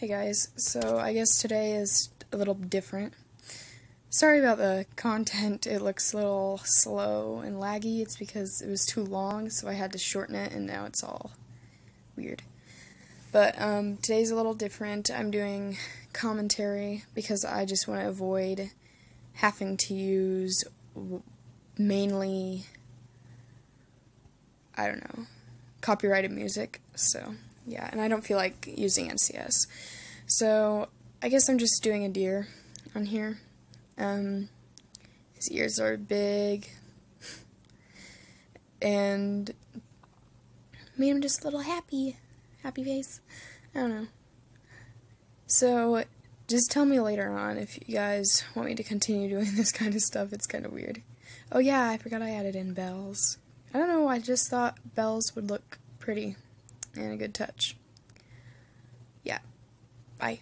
Hey guys, so I guess today is a little different. Sorry about the content, it looks a little slow and laggy. It's because it was too long, so I had to shorten it, and now it's all weird. But um, today's a little different. I'm doing commentary because I just want to avoid having to use mainly, I don't know, copyrighted music, so. Yeah, and I don't feel like using NCS. So, I guess I'm just doing a deer on here. Um, his ears are big. And made him just a little happy. Happy face. I don't know. So, just tell me later on if you guys want me to continue doing this kind of stuff. It's kind of weird. Oh, yeah, I forgot I added in bells. I don't know, I just thought bells would look pretty and a good touch. Yeah. Bye.